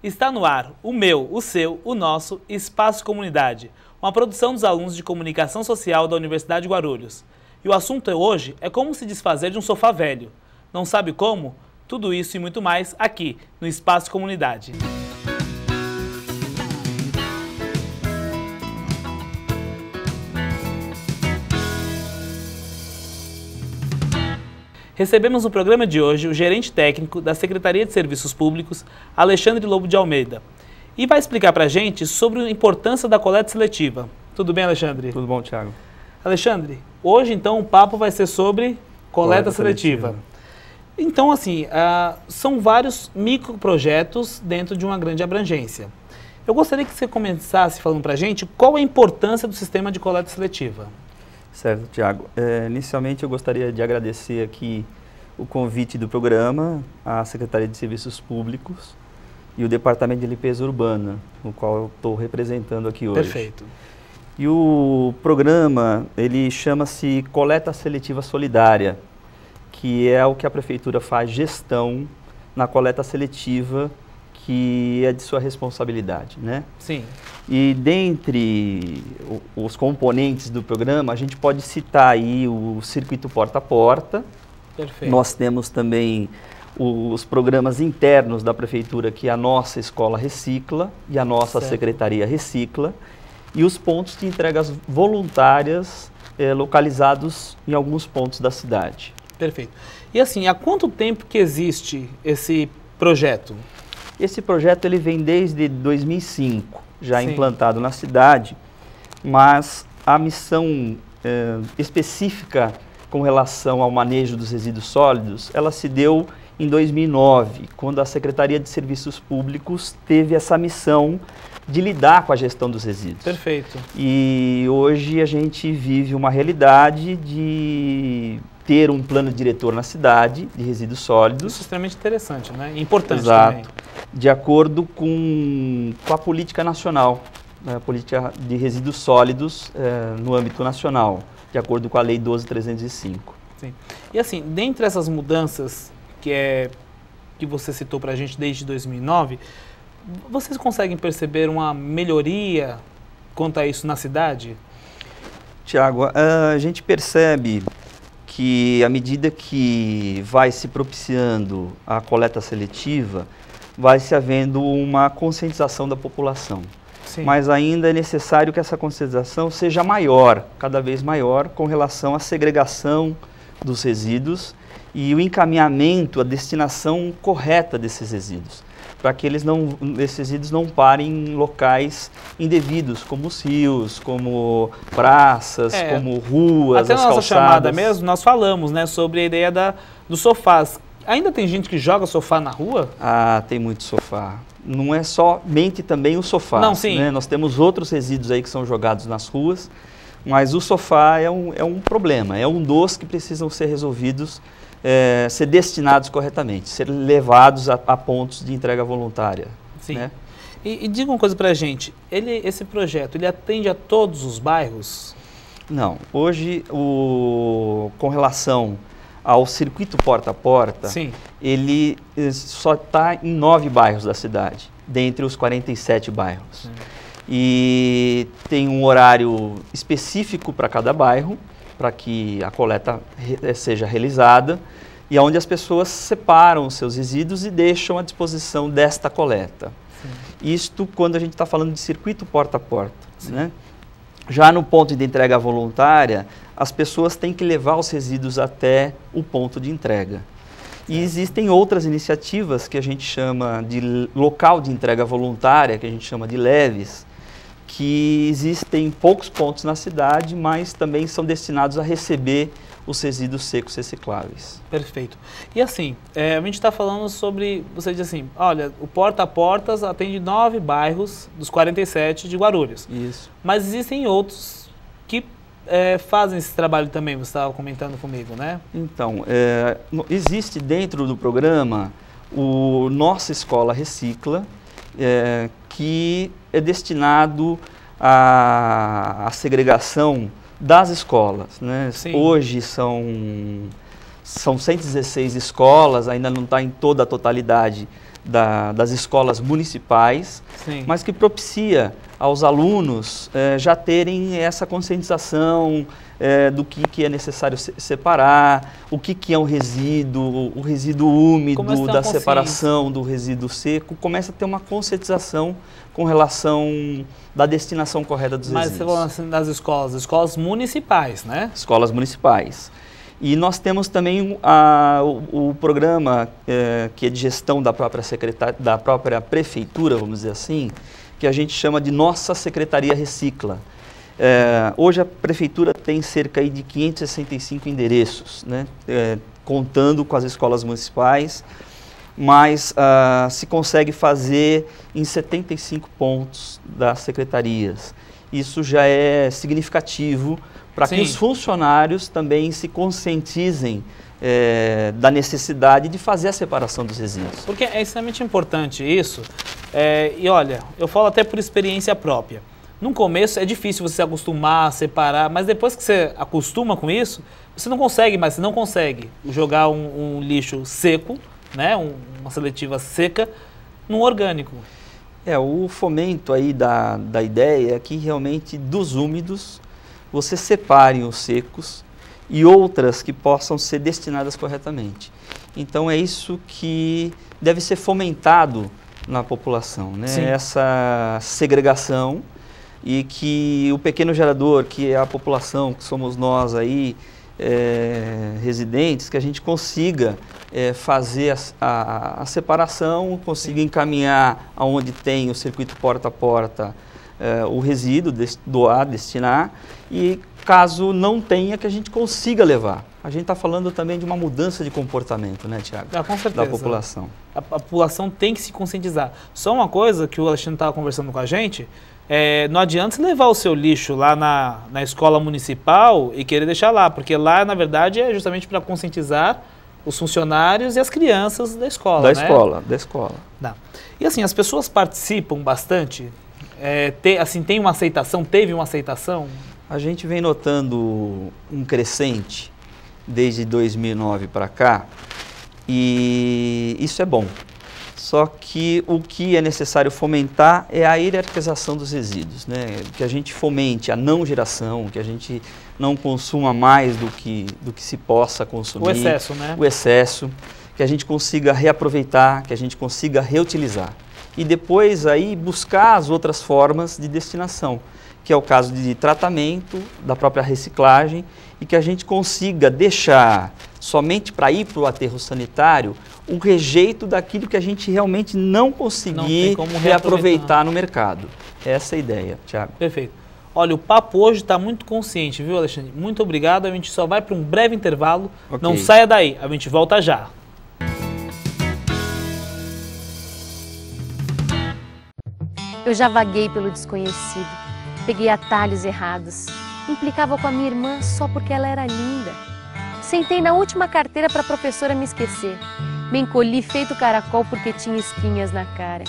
Está no ar o meu, o seu, o nosso Espaço Comunidade, uma produção dos alunos de Comunicação Social da Universidade de Guarulhos. E o assunto hoje é como se desfazer de um sofá velho. Não sabe como? Tudo isso e muito mais aqui no Espaço Comunidade. Recebemos no programa de hoje o gerente técnico da Secretaria de Serviços Públicos, Alexandre Lobo de Almeida, e vai explicar para a gente sobre a importância da coleta seletiva. Tudo bem, Alexandre? Tudo bom, Thiago. Alexandre, hoje então o papo vai ser sobre coleta, coleta seletiva. seletiva. Então, assim, uh, são vários microprojetos dentro de uma grande abrangência. Eu gostaria que você começasse falando para a gente qual a importância do sistema de coleta seletiva. Certo, Tiago. É, inicialmente eu gostaria de agradecer aqui o convite do programa à Secretaria de Serviços Públicos e o Departamento de Limpeza Urbana, no qual eu estou representando aqui hoje. Perfeito. E o programa, ele chama-se Coleta Seletiva Solidária, que é o que a Prefeitura faz gestão na coleta seletiva que é de sua responsabilidade, né? Sim. E dentre os componentes do programa, a gente pode citar aí o circuito porta a porta. Perfeito. Nós temos também os programas internos da prefeitura, que é a nossa escola recicla e a nossa certo. secretaria recicla, e os pontos de entregas voluntárias eh, localizados em alguns pontos da cidade. Perfeito. E assim, há quanto tempo que existe esse projeto? Esse projeto ele vem desde 2005, já Sim. implantado na cidade, mas a missão eh, específica com relação ao manejo dos resíduos sólidos, ela se deu em 2009, quando a Secretaria de Serviços Públicos teve essa missão de lidar com a gestão dos resíduos. Perfeito. E hoje a gente vive uma realidade de ter um plano diretor na cidade de resíduos sólidos. Isso é extremamente interessante, né? Importante Exato. também. De acordo com, com a política nacional, né? a política de resíduos sólidos é, no âmbito nacional, de acordo com a Lei 12.305. Sim. E assim, dentre essas mudanças que, é, que você citou para a gente desde 2009, vocês conseguem perceber uma melhoria quanto a isso na cidade? Tiago, a gente percebe que à medida que vai se propiciando a coleta seletiva, vai se havendo uma conscientização da população. Sim. Mas ainda é necessário que essa conscientização seja maior, cada vez maior, com relação à segregação dos resíduos e o encaminhamento, a destinação correta desses resíduos para que eles não, esses resíduos não parem em locais indevidos, como os rios, como praças, é, como ruas, Até na nossa calçadas. chamada mesmo, nós falamos né, sobre a ideia da, dos sofás. Ainda tem gente que joga sofá na rua? Ah, tem muito sofá. Não é somente também o sofá. Não, sim. Né? Nós temos outros resíduos aí que são jogados nas ruas, mas o sofá é um, é um problema, é um dos que precisam ser resolvidos é, ser destinados corretamente, ser levados a, a pontos de entrega voluntária. Sim. Né? E, e, diga uma coisa para a gente, ele, esse projeto, ele atende a todos os bairros? Não. Hoje, o, com relação ao circuito porta a porta, Sim. ele eh, só está em nove bairros da cidade, dentre os 47 bairros. Hum. E tem um horário específico para cada bairro, para que a coleta re eh, seja realizada e onde as pessoas separam os seus resíduos e deixam à disposição desta coleta. Sim. Isto quando a gente está falando de circuito porta a porta. Né? Já no ponto de entrega voluntária, as pessoas têm que levar os resíduos até o ponto de entrega. E existem outras iniciativas que a gente chama de local de entrega voluntária, que a gente chama de leves, que existem poucos pontos na cidade, mas também são destinados a receber os resíduos secos recicláveis. Perfeito. E assim, é, a gente está falando sobre, você diz assim, olha, o Porta a Portas atende nove bairros dos 47 de Guarulhos. Isso. Mas existem outros que é, fazem esse trabalho também, você estava comentando comigo, né? Então, é, existe dentro do programa o Nossa Escola Recicla, é, que é destinado à, à segregação das escolas. Né? Hoje são, são 116 escolas, ainda não está em toda a totalidade da, das escolas municipais, Sim. mas que propicia aos alunos eh, já terem essa conscientização eh, do que, que é necessário se separar, o que, que é um resíduo, o resíduo úmido, da separação do resíduo seco, começa a ter uma conscientização com relação da destinação correta dos Mas você resíduos falou assim das escolas, escolas municipais, né? escolas municipais. E nós temos também a- o, o programa eh, que é de gestão da própria secretar, da própria prefeitura, vamos dizer assim, que a gente chama de Nossa Secretaria Recicla. Eh, hoje a prefeitura tem cerca de 565 endereços, né, eh, contando com as escolas municipais, mas ah, se consegue fazer em 75 pontos das secretarias. Isso já é significativo para que os funcionários também se conscientizem eh, da necessidade de fazer a separação dos resíduos. Porque é extremamente importante isso. É, e olha, eu falo até por experiência própria. No começo é difícil você se acostumar, separar, mas depois que você acostuma com isso, você não consegue mais, você não consegue jogar um, um lixo seco, né, um- uma seletiva seca, num orgânico. É, o fomento aí da, da ideia é que realmente dos úmidos você separe os secos e outras que possam ser destinadas corretamente. Então é isso que deve ser fomentado na população, né? Sim. Essa segregação e que o pequeno gerador, que é a população, que somos nós aí, eh, residentes, que a gente consiga eh, fazer a, a- a separação, consiga encaminhar aonde tem o circuito porta a porta eh, o resíduo, des- doar, destinar, e caso não tenha, que a gente consiga levar. A gente está falando também de uma mudança de comportamento, né, Tiago? Ah, com certeza. Da população. a, a população tem que se conscientizar. Só uma coisa que o Alexandre estava conversando com a gente, é, não adianta você levar o seu lixo lá na, na escola municipal e querer deixar lá, porque lá, na verdade, é justamente para conscientizar os funcionários e as crianças da escola. Da né? escola, da escola. Tá. E assim, as pessoas participam bastante? É, te- assim, tem uma aceitação? Teve uma aceitação? A gente vem notando um crescente desde 2009 para cá e isso é bom. Só que o que é necessário fomentar é a hierarquização dos resíduos, né? Que a gente fomente a não geração, que a gente não consuma mais do que, do que se possa consumir. O excesso, né? o excesso, que a gente consiga reaproveitar, que a gente consiga reutilizar. E depois aí buscar as outras formas de destinação, que é o caso de tratamento, da própria reciclagem, e que a gente consiga deixar somente para ir para o aterro sanitário o rejeito daquilo que a gente realmente não Não conseguir como reaproveitar no mercado. Essa é a ideia, Tiago. Perfeito. Olha, o papo hoje está muito consciente, viu, Alexandre? Muito obrigado. A gente só vai para um breve intervalo. Ok. Não saia daí, a gente volta já. Eu já vaguei pelo desconhecido, peguei atalhos errados, implicava com a minha irmã só porque ela era linda. Sentei na última carteira para a professora me esquecer. Me encolhi feito caracol porque tinha espinhas na cara.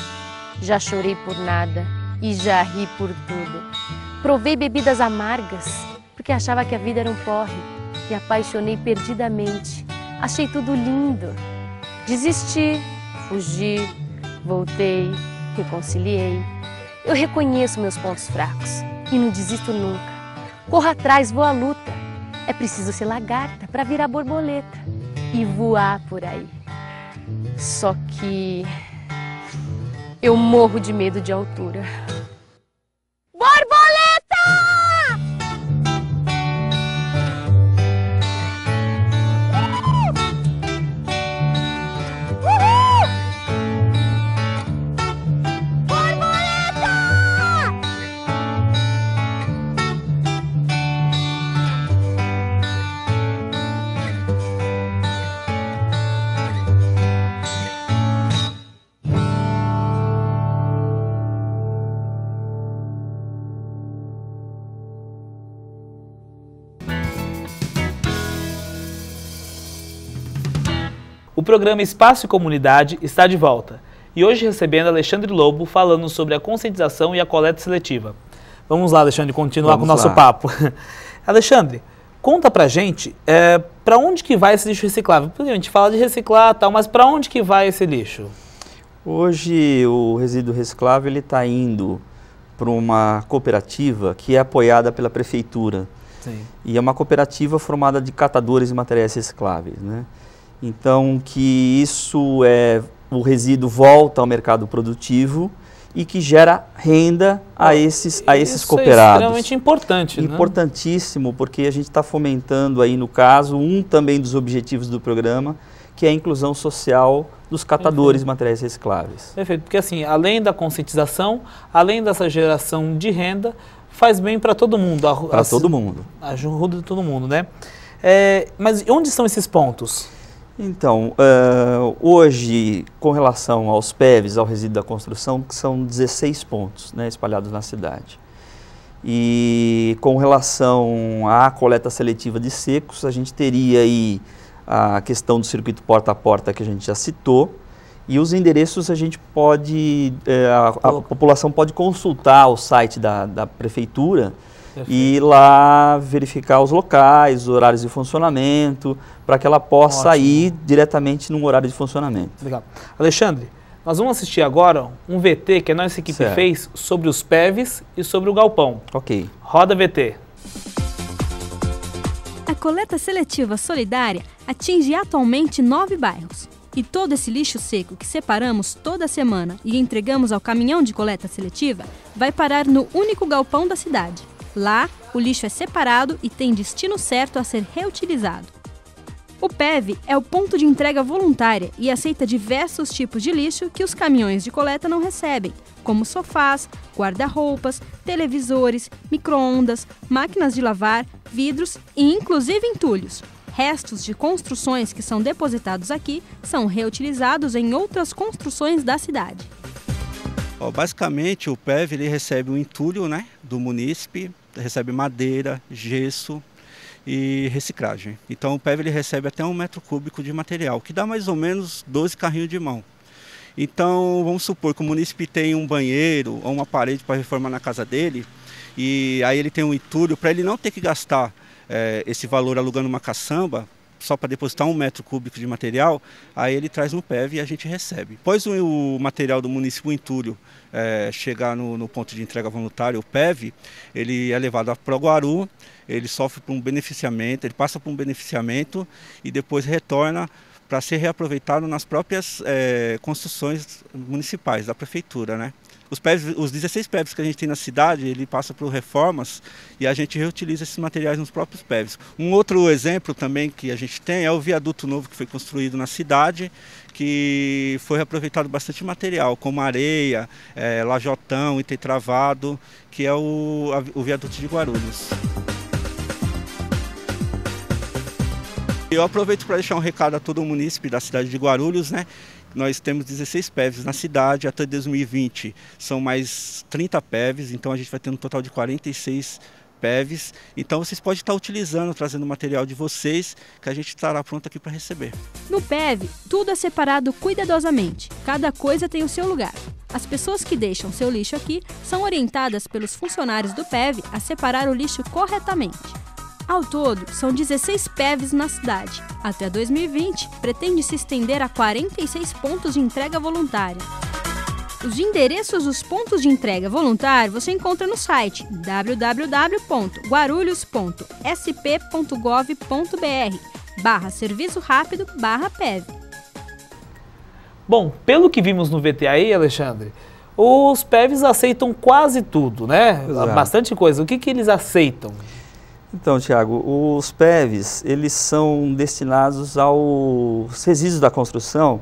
Já chorei por nada e já ri por tudo. Provei bebidas amargas porque achava que a vida era um porre e apaixonei perdidamente. Achei tudo lindo. Desisti, fugi, voltei, reconciliei. Eu reconheço meus pontos fracos e não desisto nunca. Corro atrás, vou à luta. É preciso ser lagarta para virar borboleta e voar por aí. Só que eu morro de medo de altura. O programa Espaço e Comunidade está de volta. E hoje recebendo Alexandre Lobo falando sobre a conscientização e a coleta seletiva. Vamos lá, Alexandre, continuar Vamos com o nosso lá. papo. Alexandre, conta pra gente é, para onde que vai esse lixo reciclável? Porque a gente fala de reciclar tal, mas para onde que vai esse lixo? Hoje o resíduo reciclável está indo para uma cooperativa que é apoiada pela prefeitura. Sim. E é uma cooperativa formada de catadores de materiais recicláveis. Né? Então, que isso é o resíduo volta ao mercado produtivo e que gera renda a esses, a esses isso é cooperados. É extremamente importante. Né? Importantíssimo, né? porque a gente está fomentando aí, no caso, um também dos objetivos do programa, que é a inclusão social dos catadores Perfeito. de materiais recicláveis. Perfeito, porque assim, além da conscientização, além dessa geração de renda, faz bem para todo mundo. Para todo mundo. Ajuda todo mundo, né? É, mas onde estão esses pontos? Então, uh, hoje, com relação aos PEVs, ao resíduo da construção, são 16 pontos né, espalhados na cidade. E com relação à coleta seletiva de secos, a gente teria aí a questão do circuito porta a porta que a gente já citou, e os endereços a gente pode, é, a, a, população pode consultar o site da, da prefeitura Perfeito. e lá verificar os locais, os horários de funcionamento, para que ela possa Ótimo. ir diretamente num horário de funcionamento. Legal. Alexandre, nós vamos assistir agora um VT que a nossa equipe certo. fez sobre os PEVs e sobre o galpão. Ok. Roda VT. A coleta seletiva solidária atinge atualmente nove bairros. E todo esse lixo seco que separamos toda semana e entregamos ao caminhão de coleta seletiva vai parar no único galpão da cidade. Lá, o lixo é separado e tem destino certo a ser reutilizado. O PEV é o ponto de entrega voluntária e aceita diversos tipos de lixo que os caminhões de coleta não recebem, como sofás, guarda-roupas, televisores, micro-ondas, máquinas de lavar, vidros e inclusive entulhos. Restos de construções que são depositados aqui são reutilizados em outras construções da cidade. basicamente, o PEV ele recebe o entulho né, do munícipe, recebe madeira, gesso e reciclagem. Então, o PEV ele recebe até um metro cúbico de material, que dá mais ou menos 12 carrinhos de mão. Então, vamos supor que o munícipe tem um banheiro ou uma parede para reformar na casa dele, e aí ele tem um entulho, para ele não ter que gastar é, esse valor alugando uma caçamba, só para depositar um metro cúbico de material, aí ele traz um PEV e a gente recebe. Após o, material do município entulho é, chegar no, no, ponto de entrega voluntária, o PEV, ele é levado para Guaru, ele sofre por um beneficiamento, ele passa por um beneficiamento e depois retorna para ser reaproveitado nas próprias é, construções municipais da prefeitura, né? Os, PEVs, os 16 PEVs que a gente tem na cidade, ele passa por reformas e a gente reutiliza esses materiais nos próprios PEVs. Um outro exemplo também que a gente tem é o viaduto novo que foi construído na cidade, que foi reaproveitado bastante material, como areia, é, lajotão, travado, que é o, a, o viaduto de Guarulhos. Eu aproveito para deixar um recado a todo o munícipe da cidade de Guarulhos, né? Nós temos 16 PEVs na cidade, até 2020 são mais 30 PEVs, então a gente vai ter um total de 46 PEVs. Então vocês podem estar utilizando, trazendo material de vocês, que a gente estará pronto aqui para receber. No PEV, tudo é separado cuidadosamente. Cada coisa tem o seu lugar. As pessoas que deixam seu lixo aqui são orientadas pelos funcionários do PEV a separar o lixo corretamente. Ao todo, são 16 PEVs na cidade. Até 2020, pretende se estender a 46 pontos de entrega voluntária. Os endereços dos pontos de entrega voluntário você encontra no site www.guarulhos.sp.gov.br barra serviço rápido barra PEV. Bom, pelo que vimos no VTAI, Alexandre, os PEVs aceitam quase tudo, né? Exato. Bastante coisa. O que, que eles aceitam? Então, Tiago, os PEVs, eles são destinados aos resíduos da construção,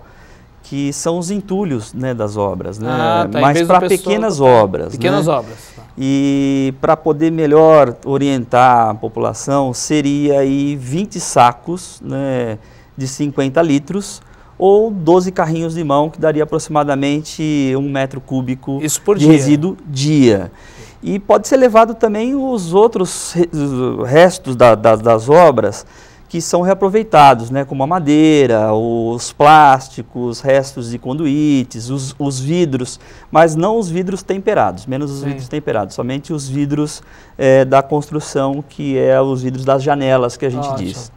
que são os entulhos né, das obras, né? Ah, tá, mas para pequenas obras. Pequenas né? obras. Tá. E para poder melhor orientar a população, seria aí 20 sacos né, de 50 litros ou 12 carrinhos de mão, que daria aproximadamente um metro cúbico de dia. resíduo dia. E pode ser levado também os outros restos da, da, das obras que são reaproveitados, né, como a madeira, os plásticos, restos de conduítes, os, os vidros, mas não os vidros temperados, menos os Sim. vidros temperados, somente os vidros é, da construção, que é os vidros das janelas que a gente Ótimo. diz.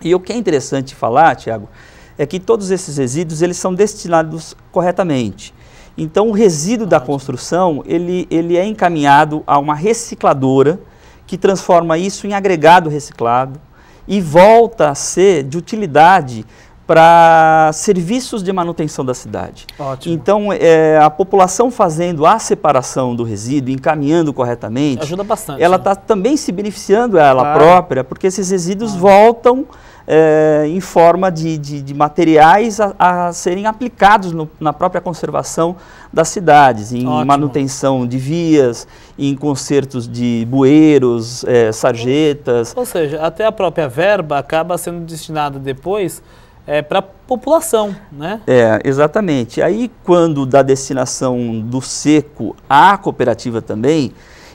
E o que é interessante falar, Tiago, é que todos esses resíduos eles são destinados corretamente. Então, o resíduo da construção ele, ele é encaminhado a uma recicladora que transforma isso em agregado reciclado e volta a ser de utilidade para serviços de manutenção da cidade. Ótimo. Então, é, a população fazendo a separação do resíduo, encaminhando corretamente, Ajuda bastante. ela né? está também se beneficiando ela Claro. própria, porque esses resíduos voltam é, em forma de, de, de materiais a, a serem aplicados no- na própria conservação das cidades, em Ótimo. manutenção de vias, em consertos de bueiros, é, sarjetas. Ou seja, até a própria verba acaba sendo destinada depois para a população, né? É, exatamente. Aí, quando da destinação do seco à cooperativa também,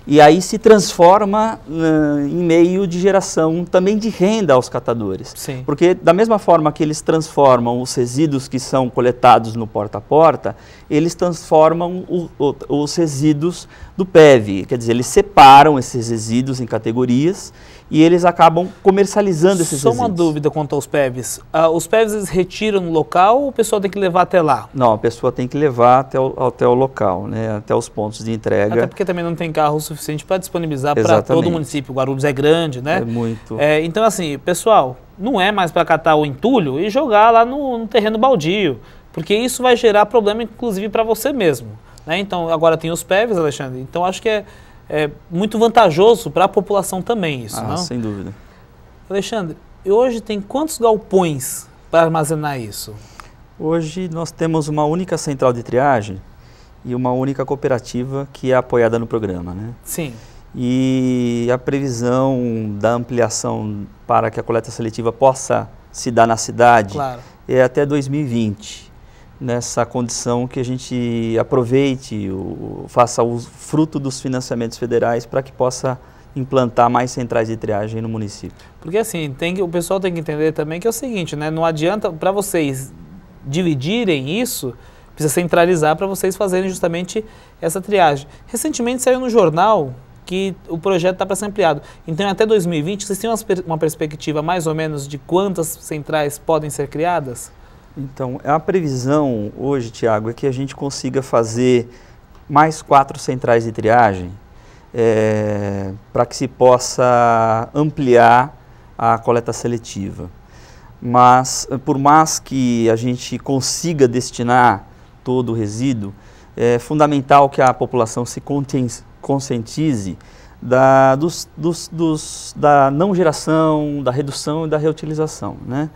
e aí se transforma ãh, em meio de geração também de renda aos catadores. Sim. Porque da mesma forma que eles transformam os resíduos que são coletados no porta a porta, eles transformam o- o- os resíduos do PEV. Quer dizer, eles separam esses resíduos em categorias e eles acabam comercializando esses Só resíduos. uma dúvida quanto aos PEVs. Ah, os PEVs eles retiram no local ou o pessoal tem que levar até lá? Não, a pessoa tem que levar até o, até o local, né, até os pontos de entrega. Até porque também não tem carro suficiente para disponibilizar para todo o município. Guarulhos é grande, né? É muito. É, então, assim, pessoal, não é mais para catar o entulho e jogar lá no, no terreno baldio, porque isso vai gerar problema, inclusive, para você mesmo. Né? Então, agora tem os PEVs, Alexandre. Então, acho que é, é muito vantajoso para a população também isso, ah, não? sem dúvida. Alexandre, hoje tem quantos galpões para armazenar isso? Hoje nós temos uma única central de triagem e uma única cooperativa que é apoiada no programa, né? Sim. E a previsão da ampliação para que a coleta seletiva possa se dar na cidade Claro. é até 2020. Nessa condição que a gente aproveite, o, faça o fruto dos financiamentos federais para que possa implantar mais centrais de triagem no município. Porque assim, tem o pessoal tem que entender também que é o seguinte, né? Não adianta para vocês dividirem isso, precisa centralizar para vocês fazerem justamente essa triagem. Recentemente saiu no jornal que o projeto está para ser ampliado. Então, até 2020, vocês têm per- uma perspectiva mais ou menos de quantas centrais podem ser criadas? Então, a previsão hoje, Tiago, é que a gente consiga fazer mais quatro centrais de triagem para que se possa ampliar a coleta seletiva. Mas, eh, por mais que a gente consiga destinar todo o resíduo, é fundamental que a população se conscientize da, dos, dos, dos, da não geração, da redução e da reutilização, né?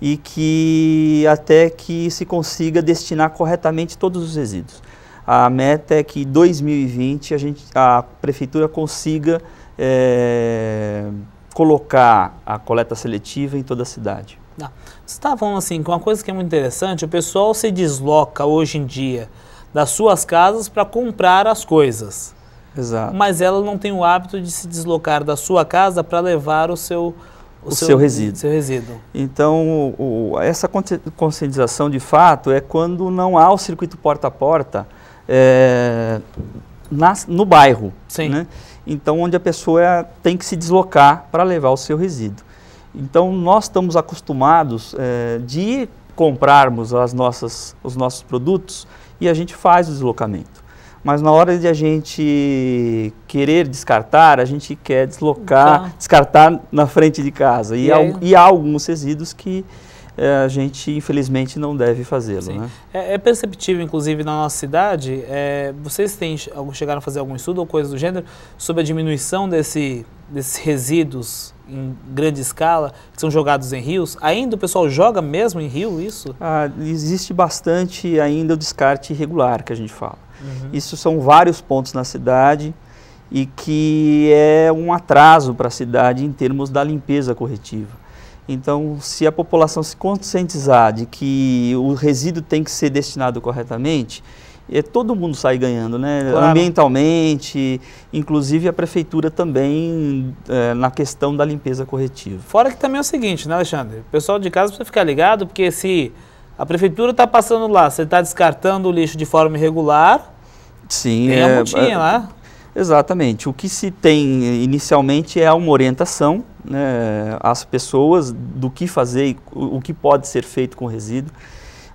E que até que se consiga destinar corretamente todos os resíduos. A meta é que em 2020 a, gente, a prefeitura consiga eh, colocar a coleta seletiva em toda a cidade. Você estava falando assim, que uma coisa que é muito interessante, o pessoal se desloca hoje em dia das suas casas para comprar as coisas. Exato. mas ela não tem o hábito de se deslocar da sua casa para levar o seu O seu resíduo. seu resíduo. Então, o- o- essa consci- conscientização de fato é quando não há o circuito porta a porta eh, nas- no bairro. Sim. né? Então, onde a pessoa tem que se deslocar para levar o seu resíduo. Então, nós estamos acostumados eh, de comprarmos as nossas, os nossos produtos e a gente faz o deslocamento. Mas na hora de a gente querer descartar, a gente quer deslocar, Tá. descartar na frente de casa. E, E há, e há alguns resíduos que eh, a gente, infelizmente, não deve fazê-lo. Né? É, é perceptível, inclusive, na nossa cidade, é, vocês têm, chegaram a fazer algum estudo ou coisa do gênero sobre a diminuição desse, desses resíduos em grande escala que são jogados em rios? Ainda o pessoal joga mesmo em rio isso? Ah, existe bastante ainda o descarte irregular que a gente fala. Uhum. Isso são vários pontos na cidade e que é um atraso para a cidade em termos da limpeza corretiva. Então, se a população se conscientizar de que o resíduo tem que ser destinado corretamente, é, todo mundo sai ganhando, né? Claro. Ambientalmente, inclusive a prefeitura também eh, na questão da limpeza corretiva. Fora que também é o seguinte, né, Alexandre? O pessoal de casa precisa ficar ligado, porque se a prefeitura está passando lá, você está descartando o lixo de forma irregular, Sim, tem é, a multinha lá. Exatamente. O que se tem inicialmente é uma orientação né, às pessoas do que fazer e o que pode ser feito com resíduo,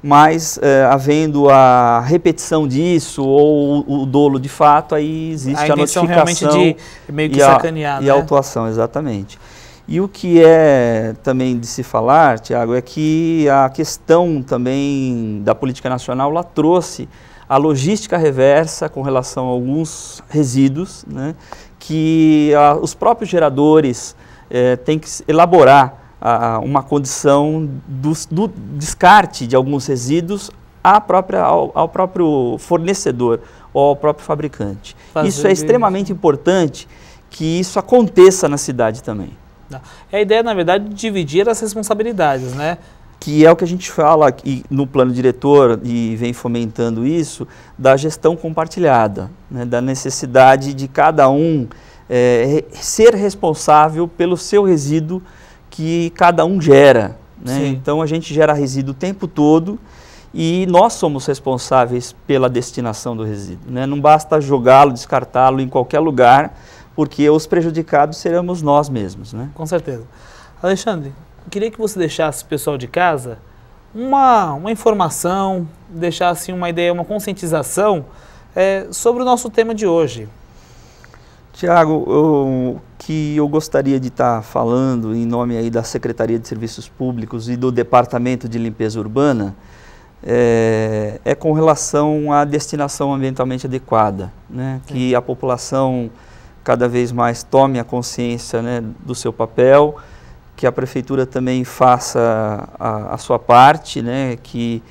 mas é, havendo a repetição disso ou o, dolo de fato, aí existe a, a notificação de meio que e, sacanear, a, né? e a autuação, exatamente. E o que é também de se falar, Tiago, é que a questão também da política nacional, ela trouxe a logística reversa com relação a alguns resíduos, né, que a, os próprios geradores é, têm que elaborar a, uma condição do, do, descarte de alguns resíduos à própria, ao, ao próprio fornecedor ou ao próprio fabricante. Fazer isso é extremamente importante que isso aconteça na cidade também. É a ideia, na verdade, de dividir as responsabilidades, né? Que é o que a gente fala aqui no plano diretor e vem fomentando isso, da gestão compartilhada, né, da necessidade de cada um é, ser responsável pelo seu resíduo que cada um gera. Né? Então a gente gera resíduo o tempo todo e nós somos responsáveis pela destinação do resíduo. Né? Não basta jogá-lo, descartá-lo em qualquer lugar, porque os prejudicados seremos nós mesmos. Né? Com certeza. Alexandre, queria que você deixasse o pessoal de casa uma, uma informação, deixasse uma ideia, uma conscientização é, sobre o nosso tema de hoje. Tiago, o que eu gostaria de estar falando em nome aí da Secretaria de Serviços Públicos e do Departamento de Limpeza Urbana é, é com relação à destinação ambientalmente adequada, né? que a população cada vez mais tome a consciência né, do seu papel, que a prefeitura também faça a, a sua parte, né, que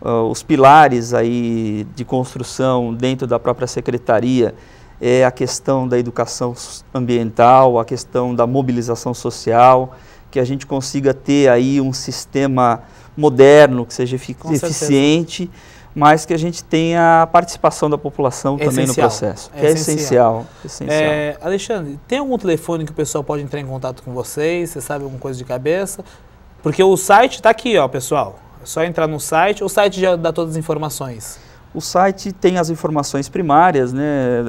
uh, os pilares aí de construção dentro da própria secretaria é a questão da educação ambiental, a questão da mobilização social, que a gente consiga ter aí um sistema moderno, que seja eficiente, mas que a gente tenha a participação da população é também essencial. no processo, é que é, essencial. essencial. É, Alexandre, tem algum telefone que o pessoal pode entrar em contato com vocês? Você sabe alguma coisa de cabeça? Porque o site está aqui, ó, pessoal. É só entrar no site. O site já dá todas as informações. O site tem as informações primárias, né,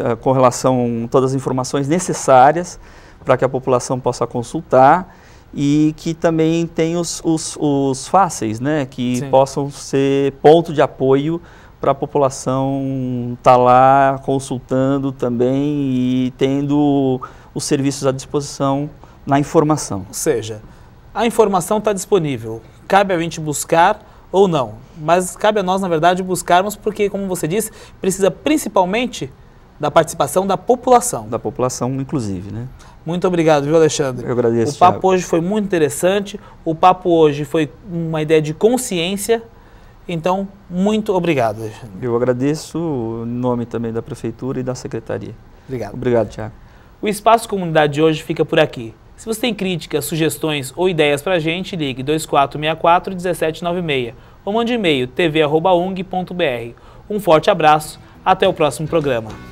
eh, com relação a todas as informações necessárias para que a população possa consultar e que também tem os, os, os fáceis, né, que Sim. possam ser ponto de apoio para a população estar tá lá consultando também e tendo os serviços à disposição na informação. Ou seja, a informação está disponível, cabe a gente buscar ou não, mas cabe a nós, na verdade, buscarmos porque, como você disse, precisa principalmente da participação da população. Da população, inclusive, né? Muito obrigado, viu, Alexandre? Eu agradeço. O papo Thiago. hoje foi muito interessante. O papo hoje foi uma ideia de consciência. Então, muito obrigado, Alexandre. Eu agradeço em nome também da Prefeitura e da Secretaria. Obrigado. Obrigado, Tiago. O Espaço Comunidade de hoje fica por aqui. Se você tem críticas, sugestões ou ideias para a gente, ligue 2464-1796 ou mande e-mail tv.ung.br. Um forte abraço, até o próximo programa.